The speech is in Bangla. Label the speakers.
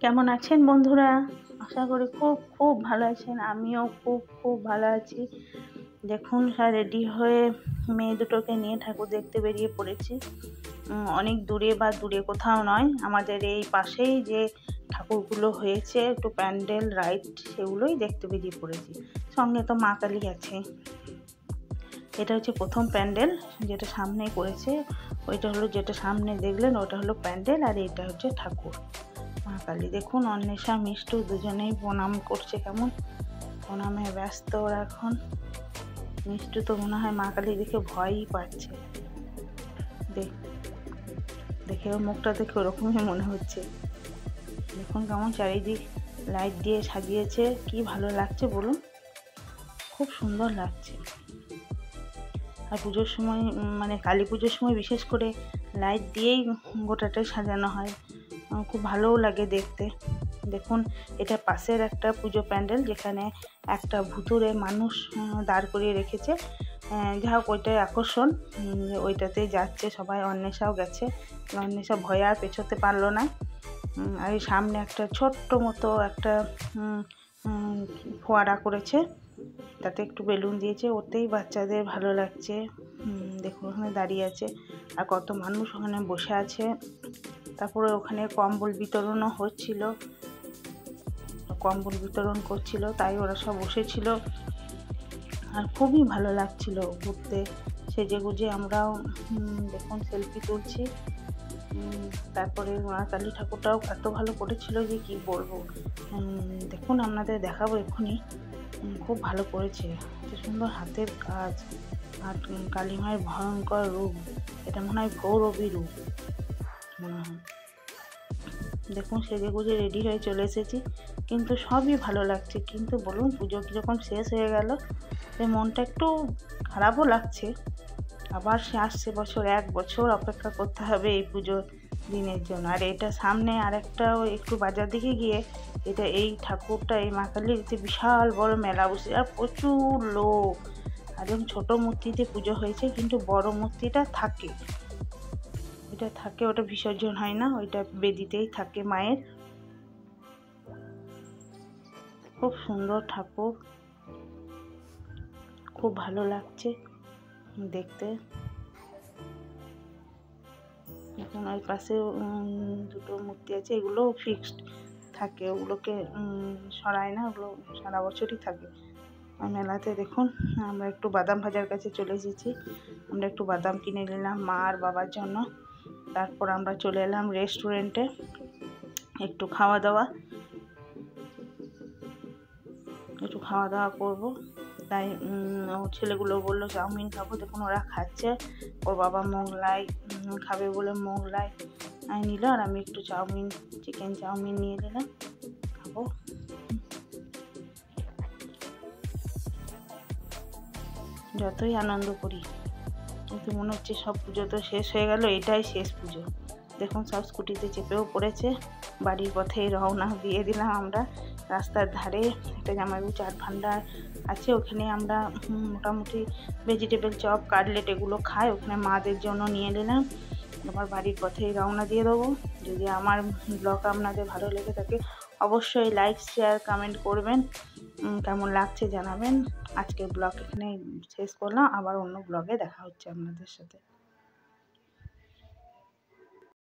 Speaker 1: কেমন আছেন বন্ধুরা? আশা করি খুব খুব ভালো আছেন। আমিও খুব খুব ভালো আছি। দেখুন রেডি হয়ে মেয়ে দুটোকে নিয়ে ঠাকুর দেখতে বেরিয়ে পড়েছি। অনেক দূরে বা দূরে কোথাও নয়। আমাদের এই পাশেই যে ঠাকুরগুলো হয়েছে, একটু প্যান্ডেল, রাইট, সেগুলোই দেখতে বেরিয়ে পড়েছি। সঙ্গে তো মা কালী আছে। এটা হচ্ছে প্রথম প্যান্ডেল যেটা সামনে করেছে। ওইটা হলো যেটা সামনে দেখলেন, ওটা হলো প্যান্ডেল আর এটা হচ্ছে ঠাকুর। মা কালী, দেখুন অন্বেষা, মিষ্টু দুজনেই প্রণাম করছে কেমন। প্রণামে ব্যস্ত ওরা এখন। মিষ্টু তো মনে হয় মা কালী দেখে ভয়ই পাচ্ছে। দেখ দেখে ওর মুখটা দেখে ওরকমই মনে হচ্ছে। দেখুন কেমন চারিদিক লাইট দিয়ে সাজিয়েছে। কি ভালো লাগছে বলুন? খুব সুন্দর লাগছে। আর পুজোর সময় মানে কালী পুজোর সময় বিশেষ করে লাইট দিয়েই গোটাটাই সাজানো হয়। খুব ভালোও লাগে দেখতে। দেখুন, এটা পাশের একটা পুজো প্যান্ডেল যেখানে একটা ভুতুরে মানুষ দাঁড় করিয়ে রেখেছে। যা হোক, ওইটাই আকর্ষণ। ওইটাতেই যাচ্ছে সবাই, অন্বেষাও গেছে। অন্বেষা ভয় আর পেছোতে পারল না। আর সামনে একটা ছোট্ট মতো একটা ফোয়ারা করেছে। তাতে একটু বেলুন দিয়েছে, ওতেই বাচ্চাদের ভালো লাগছে। দেখুন, ওখানে দাঁড়িয়ে আছে। আর কত মানুষ ওখানে বসে আছে। তারপরে ওখানে কম্বল বিতরণও হচ্ছিল। কম্বল বিতরণ করছিল, তাই ওরা সব বসেছিল। আর খুবই ভালো লাগছিল ঘুরতে। সেজে গুজে আমরাও দেখুন সেলফি তুলছি। তারপরে মা কালী ঠাকুরটাও এত ভালো করেছিল যে কি বলব। দেখুন, আপনাদের দেখাবো এক্ষুনি। খুব ভালো করেছে। এত সুন্দর হাতের কাজ। আর কালী মায়ের ভয়ঙ্কর রূপ। এটা মনে হয় গৌরবী রূপ। মনে হয়। দেখুন, সেজে গুজে রেডি হয়ে চলে এসেছি। কিন্তু সবই ভালো লাগছে। কিন্তু বলুন, পুজো কীরকম শেষ হয়ে গেল সে মনটা একটু খারাপও লাগছে। আবার সে আসছে বছর, এক বছর অপেক্ষা করতে হবে এই পুজোর। দিনের জন্য। আর এটা সামনে আরেকটাও একটু বাজার দিকে গিয়ে এটা এই ঠাকুরটা, এই মা কালীর বিশাল বড় মেলা বসে, আর প্রচুর লোক। আর এবং ছোটো মূর্তিতে পুজো হয়েছে, কিন্তু বড় মূর্তিটা থাকে। এটা থাকে, ওটা বিসর্জন হয় না, ওইটা বেদিতেই থাকে মায়ের। খুব সুন্দর ঠাকুর। খুব ভালো লাগছে দেখতে। এখন ওই পাশে দুটো মূর্তি আছে, এগুলো ফিক্সড থাকে। ওগুলোকে সরায় না, ওগুলো সারা বছরই থাকে। মেলাতে দেখুন, আমরা একটু বাদাম ভাজার কাছে চলে এসেছি। আমরা একটু বাদাম কিনে নিলাম মা আর বাবার জন্য। তারপর আমরা চলে এলাম রেস্টুরেন্টে একটু খাওয়া দাওয়া। একটু খাওয়া দাওয়া করব। তাই ওর ছেলেগুলো বলল, চাউমিন খাব, দেখুন ওরা খাচ্ছে। ওর বাবা মোগলাই খাবে বলে মোগলাই নিল, আর আমি একটু চাউমিন, চিকেন চাউমিন নিয়ে নিলাম, খাব। যতই আনন্দ করি, কিন্তু মনে হচ্ছে সব পুজো তো শেষ হয়ে গেল, এটাই শেষ পুজো। দেখুন, সব স্কুটিতে চেপেও পড়েছে, বাড়ির পথেই রওনা দিয়ে দিলাম আমরা। রাস্তার ধারে একটা জামাইবু চাট ভান্ডার আছে, ওখানে আমরা মোটামুটি ভেজিটেবল চপ কাটলেট এগুলো খাই, ওখানে মাদের জন্য নিয়ে নিলাম। আমার বাড়ির পথেই রওনা দিয়ে দেবো। যদি আমার ব্লগ আপনাদের ভালো লেগে থাকে, অবশ্যই লাইক শেয়ার কমেন্ট করবেন। কেমন লাগছে জানাবেন। আজকের ব্লগ এখানে শেষ করলাম। আবার অন্য ব্লগে দেখা হচ্ছে আপনাদের সাথে।